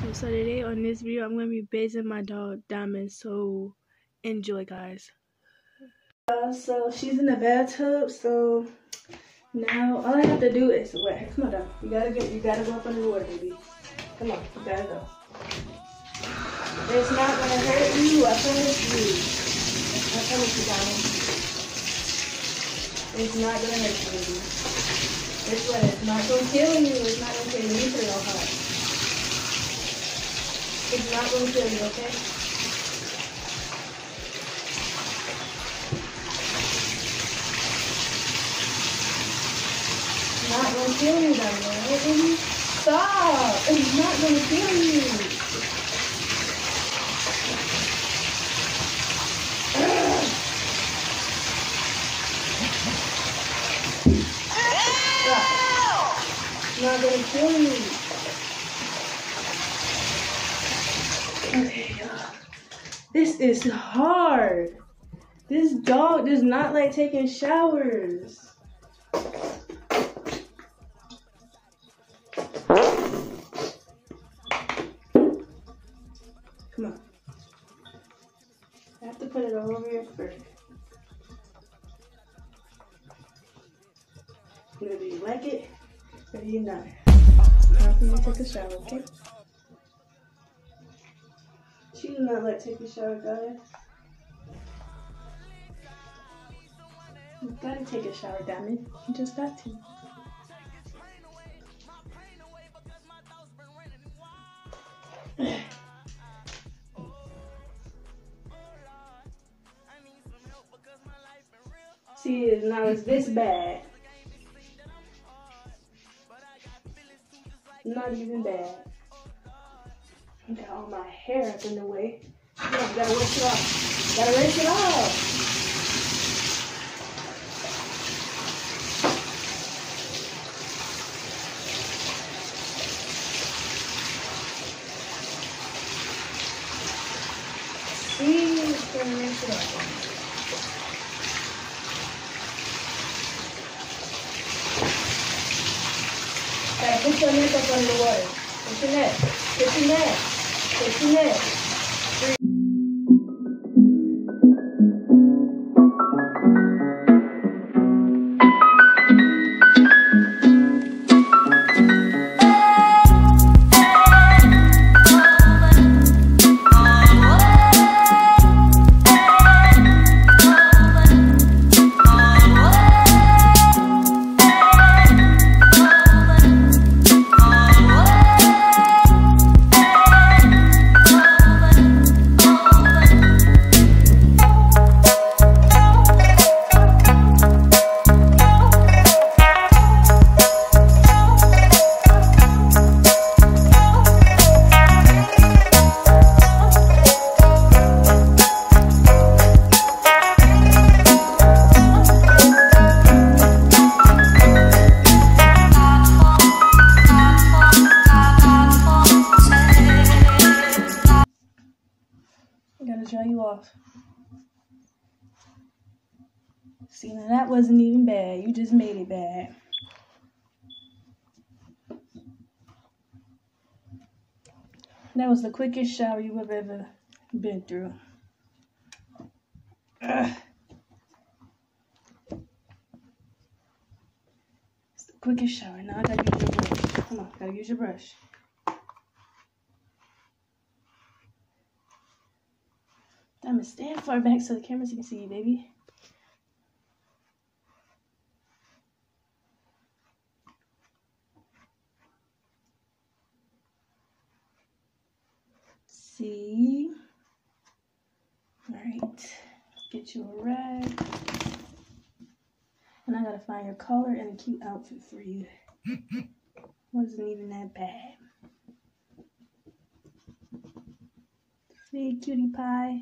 So, so today on this video, I'm gonna be bathing my dog Diamond. So enjoy, guys. Uh, so she's in the bathtub. So now all I have to do is wet. Come on, dog. You gotta get. You gotta go up under the water, baby. Come on, you gotta go. It's not gonna hurt you. I promise you. I promise you, Diamond. It's not gonna hurt you, baby. This way, it's not gonna kill you. It's not gonna kill you. for real hard. It's not gonna kill you, okay? It's not gonna kill you, Diamond. Stop! It's not gonna kill you. not gonna kill me. Okay, y'all. This is hard. This dog does not like taking showers. Come on. I have to put it all over your fur. Whether you like it or you not. Now for you to take a shower, okay? Do not like taking a shower, guys. You gotta take a shower, Diamond. You just got to. See, now it's this bad. Not even bad. Got all my hair up in the way. You gotta rinse it off. Gotta rinse it off. See, gonna rinse it off. Put your neck up under the water. Put your neck. Put your neck. Put your neck. Dry you off. See, now that wasn't even bad. You just made it bad. That was the quickest shower you have ever been through. Ugh. It's the quickest shower. Now I gotta use your brush. Come on, gotta use your brush. Diamond, stand far back so the cameras can see you, baby. See? Alright. Get you a rag. And I gotta find your collar and a cute outfit for you. Wasn't even that bad. See, cutie pie.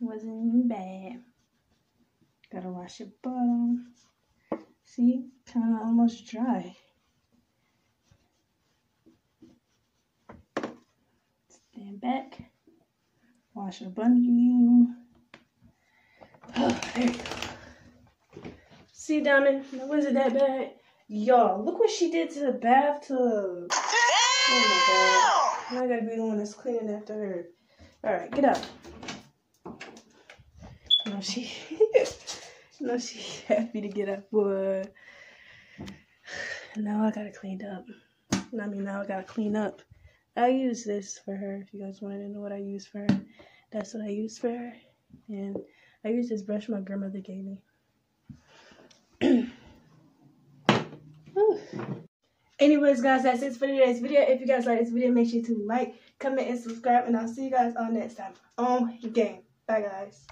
Wasn't bad. Gotta wash your bottom. See, kind of almost dry. Stand back. Wash up under you. Oh, there you go. See, Diamond, was it that bad? Y'all, look what she did to the bathtub. Oh my god. Now I gotta be the one that's cleaning after her. All right, get up. No, she, no, she happy to get up, boy. Now I gotta clean up. I mean, now I gotta clean up. I use this for her. If you guys wanted to know what I use for her, that's what I use for her. And I use this brush my grandmother gave me. Anyways, guys, that's it for today's video. If you guys like this video, make sure to like, comment, and subscribe. And I'll see you guys on next time on game. Bye, guys.